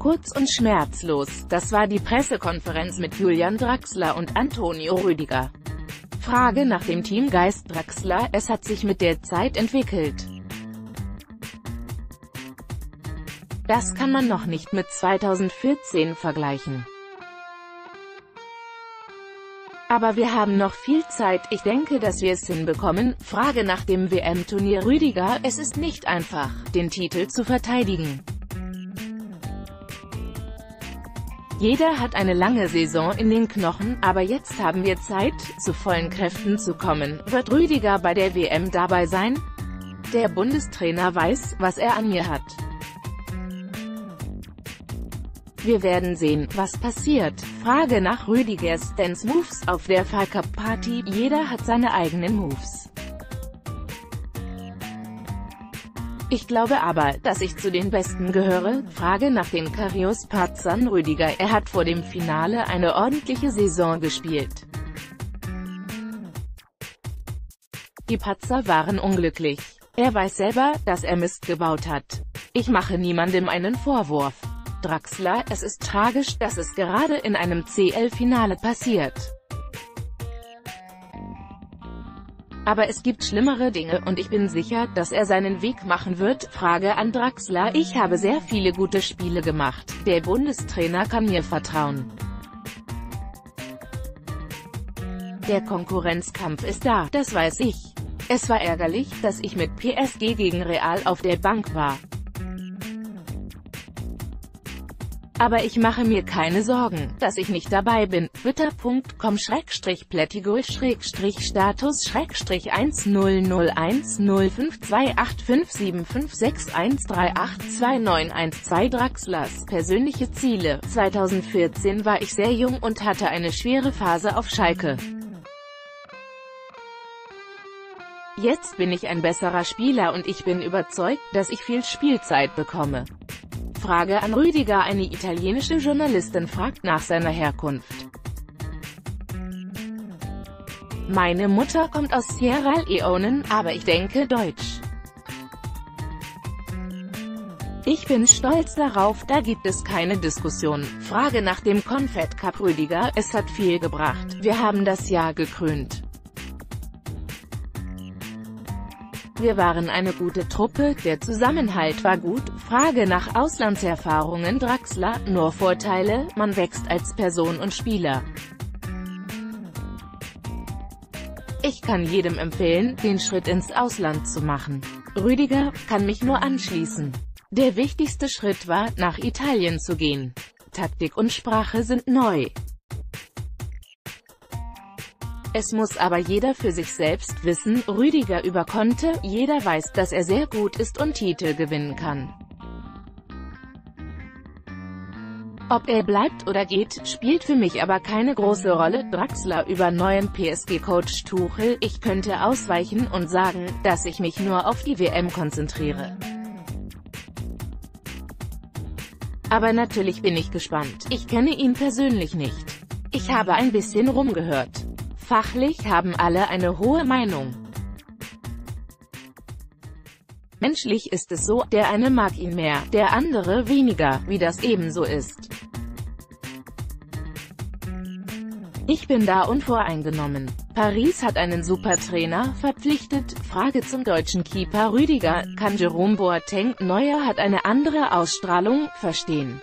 Kurz und schmerzlos, das war die Pressekonferenz mit Julian Draxler und Antonio Rüdiger. Frage nach dem Teamgeist Draxler, es hat sich mit der Zeit entwickelt. Das kann man noch nicht mit 2014 vergleichen. Aber wir haben noch viel Zeit, ich denke, dass wir es hinbekommen. Frage nach dem WM-Turnier Rüdiger, es ist nicht einfach, den Titel zu verteidigen. Jeder hat eine lange Saison in den Knochen, aber jetzt haben wir Zeit, zu vollen Kräften zu kommen. Wird Rüdiger bei der WM dabei sein? Der Bundestrainer weiß, was er an mir hat. Wir werden sehen, was passiert. Frage nach Rüdigers Dance Moves auf der Falcup Party. Jeder hat seine eigenen Moves. Ich glaube aber, dass ich zu den Besten gehöre. Frage nach den Karius Patzern Rüdiger. Er hat vor dem Finale eine ordentliche Saison gespielt. Die Patzer waren unglücklich. Er weiß selber, dass er Mist gebaut hat. Ich mache niemandem einen Vorwurf. Draxler, es ist tragisch, dass es gerade in einem CL-Finale passiert. Aber es gibt schlimmere Dinge und ich bin sicher, dass er seinen Weg machen wird. Frage an Draxler, ich habe sehr viele gute Spiele gemacht. Der Bundestrainer kann mir vertrauen. Der Konkurrenzkampf ist da, das weiß ich. Es war ärgerlich, dass ich mit PSG gegen Real auf der Bank war. Aber ich mache mir keine Sorgen, dass ich nicht dabei bin. twitter.com schrägstrich plättigol schrägstrich status schrägstrich 10010528575613829112 Draxlers persönliche Ziele. 2014 war ich sehr jung und hatte eine schwere Phase auf Schalke. Jetzt bin ich ein besserer Spieler und ich bin überzeugt, dass ich viel Spielzeit bekomme. Frage an Rüdiger Eine italienische Journalistin fragt nach seiner Herkunft. Meine Mutter kommt aus Sierra Leone, aber ich denke Deutsch. Ich bin stolz darauf, da gibt es keine Diskussion. Frage nach dem Confed Cup Rüdiger, es hat viel gebracht. Wir haben das Jahr gekrönt. Wir waren eine gute Truppe, der Zusammenhalt war gut. Frage nach Auslandserfahrungen Draxler, nur Vorteile, man wächst als Person und Spieler. Ich kann jedem empfehlen, den Schritt ins Ausland zu machen. Rüdiger, kann mich nur anschließen. Der wichtigste Schritt war, nach Italien zu gehen. Taktik und Sprache sind neu. Es muss aber jeder für sich selbst wissen, Rüdiger über Conte, jeder weiß, dass er sehr gut ist und Titel gewinnen kann. Ob er bleibt oder geht, spielt für mich aber keine große Rolle. Draxler über neuen PSG-Coach Tuchel, ich könnte ausweichen und sagen, dass ich mich nur auf die WM konzentriere. Aber natürlich bin ich gespannt. Ich kenne ihn persönlich nicht. Ich habe ein bisschen rumgehört. Fachlich haben alle eine hohe Meinung. Menschlich ist es so, der eine mag ihn mehr, der andere weniger, wie das ebenso ist. Ich bin da unvoreingenommen. Paris hat einen super Trainer verpflichtet. Frage zum deutschen Keeper Rüdiger. Kann Jerome Boateng, Neuer hat eine andere Ausstrahlung, verstehen.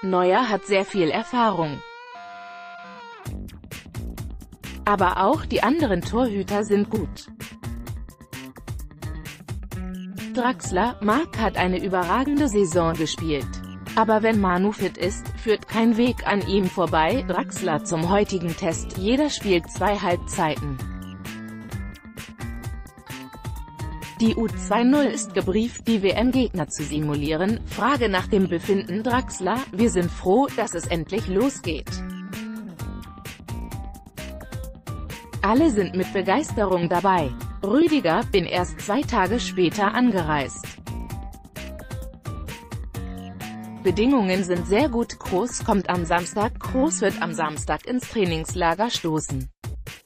Neuer hat sehr viel Erfahrung. Aber auch die anderen Torhüter sind gut. Draxler, Mark hat eine überragende Saison gespielt. Aber wenn Manu fit ist, führt kein Weg an ihm vorbei. Draxler zum heutigen Test, jeder spielt zwei Halbzeiten. Die U20 ist gebrieft, die WM-Gegner zu simulieren. Frage nach dem Befinden Draxler, wir sind froh, dass es endlich losgeht. Alle sind mit Begeisterung dabei. Rüdiger, bin erst zwei Tage später angereist. Bedingungen sind sehr gut. Kroos kommt am Samstag. Kroos wird am Samstag ins Trainingslager stoßen.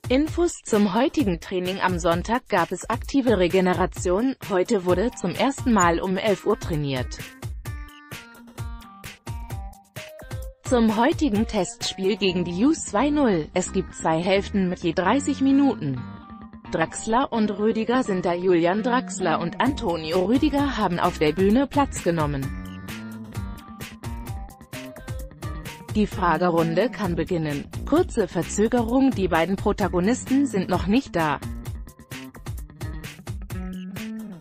Infos zum heutigen Training am Sonntag gab es aktive Regeneration. Heute wurde zum ersten Mal um 11 Uhr trainiert. Zum heutigen Testspiel gegen die U-2-0. Es gibt zwei Hälften mit je 30 Minuten. Draxler und Rüdiger sind da Julian Draxler und Antonio Rüdiger haben auf der Bühne Platz genommen. Die Fragerunde kann beginnen. Kurze Verzögerung, die beiden Protagonisten sind noch nicht da.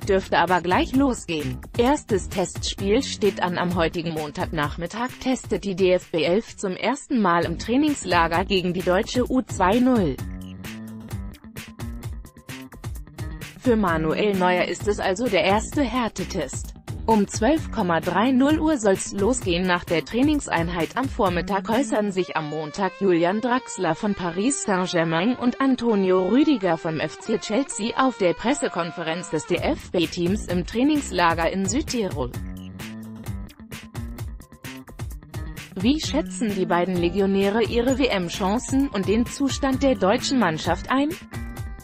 Dürfte aber gleich losgehen. Erstes Testspiel steht an am heutigen Montagnachmittag testet die DFB 11 zum ersten Mal im Trainingslager gegen die deutsche U20. Für Manuel Neuer ist es also der erste Härtetest. Um 12,30 Uhr soll's losgehen nach der Trainingseinheit am Vormittag äußern sich am Montag Julian Draxler von Paris Saint-Germain und Antonio Rüdiger vom FC Chelsea auf der Pressekonferenz des DFB-Teams im Trainingslager in Südtirol. Wie schätzen die beiden Legionäre ihre WM-Chancen und den Zustand der deutschen Mannschaft ein?